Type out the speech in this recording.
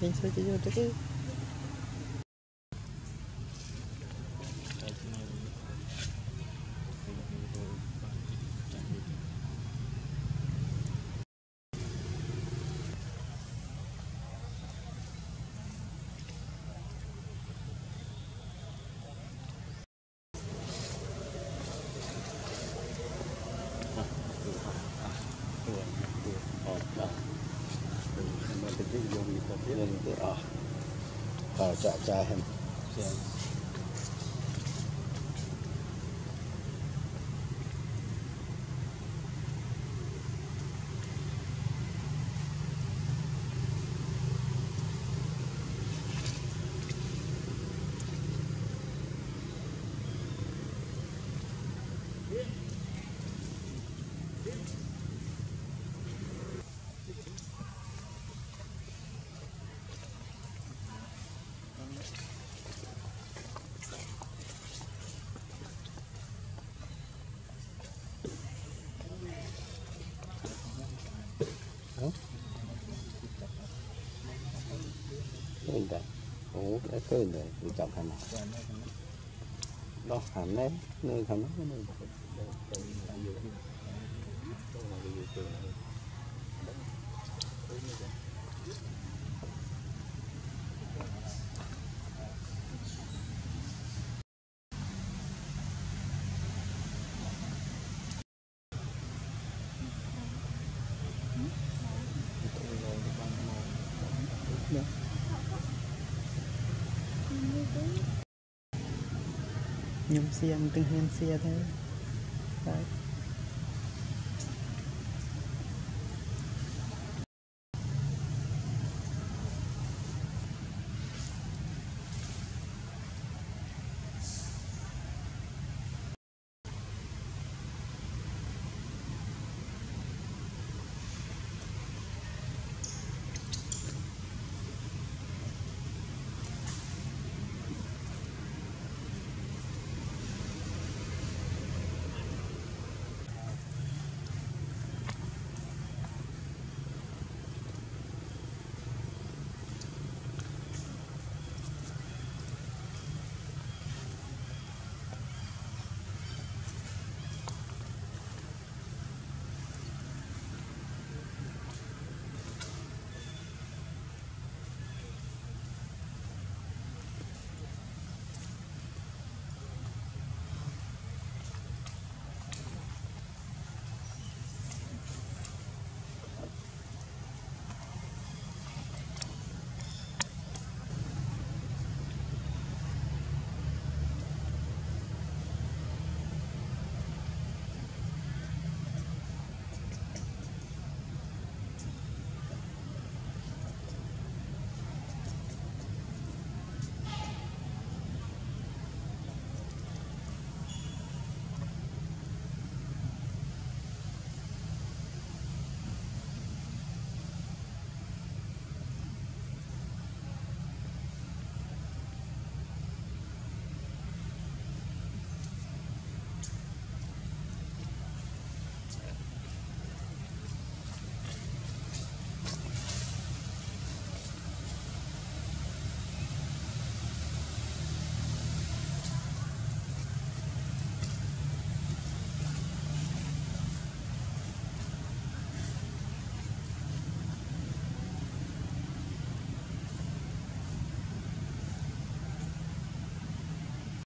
你说的就这个。could do, you'll be put in. Ah, oh, it's outside him. Yeah. Kalau cak cahem. Keunda. Oh, cái keunda đấy, trọng hành. Đó hành đấy, nơi hành nó nơi. thế.